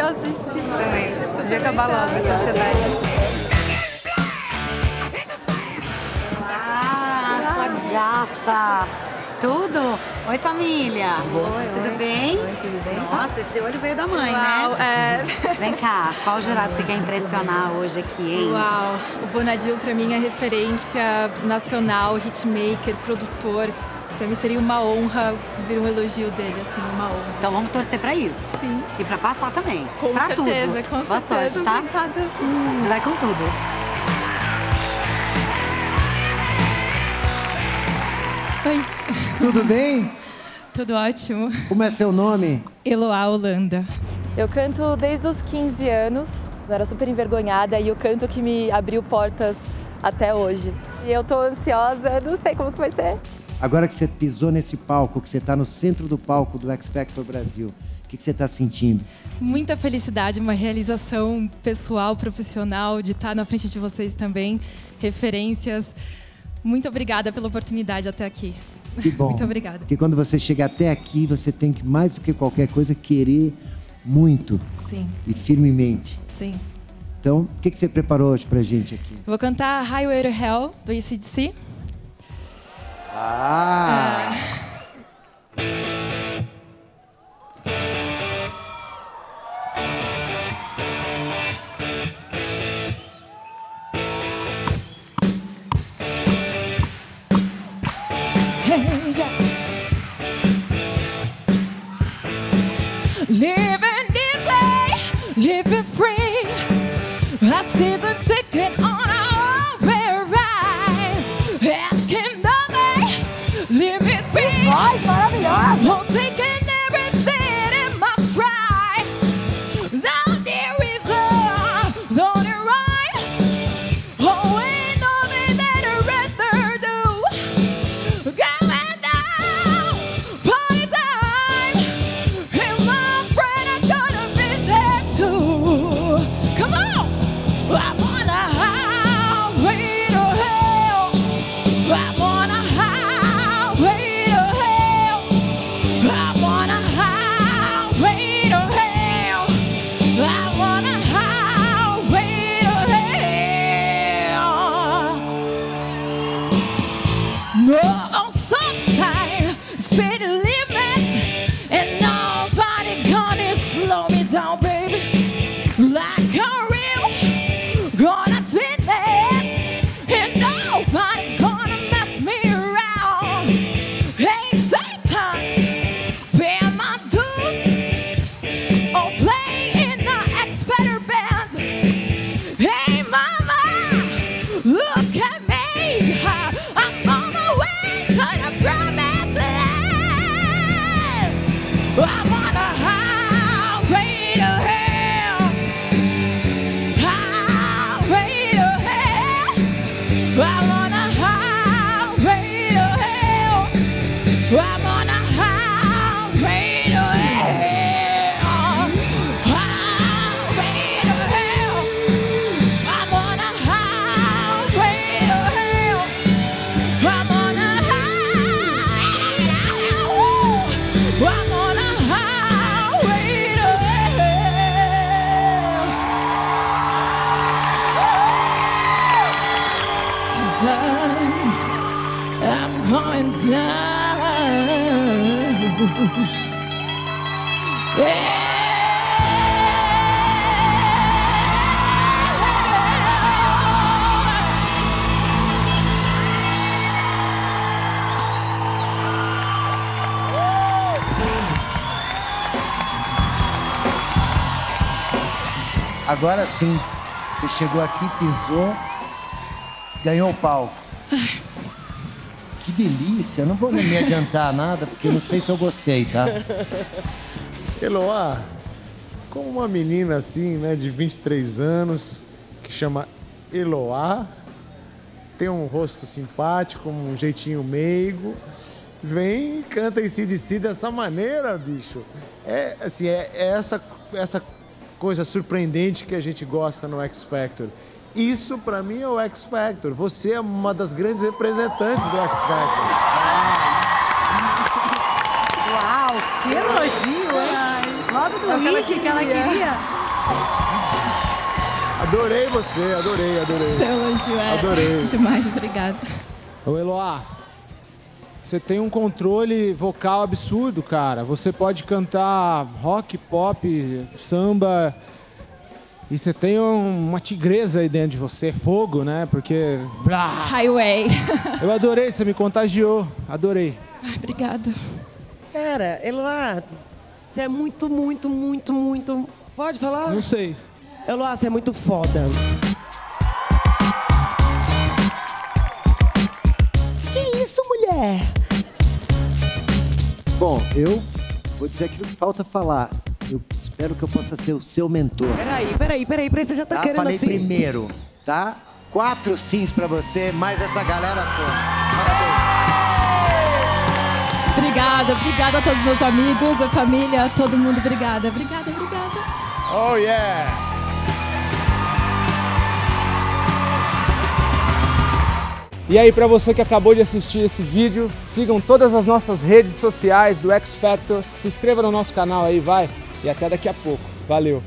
ansiosíssima. Também. De acabar logo essa ansiedade. Ah, sua gata. Tudo? Oi, família. Oi, tudo oi. bem? Oi, tudo bem? Nossa, esse olho veio da mãe, Uau, né? é... Vem cá, qual jurado você quer impressionar hoje aqui, hein? Uau, o Bonadil pra mim é referência nacional, hitmaker, produtor. Pra mim seria uma honra ver um elogio dele, assim, uma honra. Então vamos torcer pra isso. Sim. E pra passar também. Com pra certeza, tudo. com Boa certeza. sorte, tá? Obrigada. Vai com tudo. Oi, Tudo bem? tudo ótimo. Como é seu nome? Eloá Holanda. Eu canto desde os 15 anos. Eu era super envergonhada e o canto que me abriu portas até hoje. E eu tô ansiosa, não sei como que vai ser. Agora que você pisou nesse palco, que você está no centro do palco do X Factor Brasil, o que, que você está sentindo? Muita felicidade, uma realização pessoal, profissional, de estar na frente de vocês também. Referências. Muito obrigada pela oportunidade até aqui. Que bom. Muito obrigada. Porque quando você chega até aqui, você tem que, mais do que qualquer coisa, querer muito Sim, e firmemente. sim. Então, o que, que você preparou hoje pra gente aqui? Eu vou cantar Highway to Hell, do ACDC. Ah. Hey. Living this living free. I see the ticket. I love Yeah. Agora sim, você chegou aqui, pisou, ganhou o palco. Que delícia! Não vou me adiantar nada, porque não sei se eu gostei, tá? Eloá, como uma menina assim, né, de 23 anos, que chama Eloá, tem um rosto simpático, um jeitinho meigo, vem e canta em CDC dessa maneira, bicho. É, assim, é, é essa, essa coisa surpreendente que a gente gosta no X Factor. Isso, pra mim, é o X Factor. Você é uma das grandes representantes do X Factor. Uau, que elogio, hein? Logo do Rick que ela queria. Adorei você, adorei, adorei. Seu elogio é Adorei. demais, obrigada. Ô Eloá, você tem um controle vocal absurdo, cara. Você pode cantar rock, pop, samba. E você tem um- uma tigresa aí dentro de você, fogo, né? Porque. Blá. Highway. Eu adorei, você me contagiou. Adorei. Ai, obrigada. Cara, Eloá, você é muito, muito, muito, muito. Pode falar? Não sei. Eloá, você é muito foda. Que isso, mulher? Bom, eu vou dizer aquilo que falta falar. Eu espero que eu possa ser o seu mentor. Peraí, peraí, peraí, peraí, você já tá Tá? querendo Falei assim. primeiro, tá? Quatro sims pra você, mais essa galera toda. Parabéns. Obrigada, obrigada a todos os meus amigos, a família, todo mundo, obrigada. Obrigada, obrigada. Oh, yeah! E aí, pra você que acabou de assistir esse vídeo, sigam todas as nossas redes sociais do X Factor. Se inscreva no nosso canal aí, vai. E até daqui a pouco. Valeu!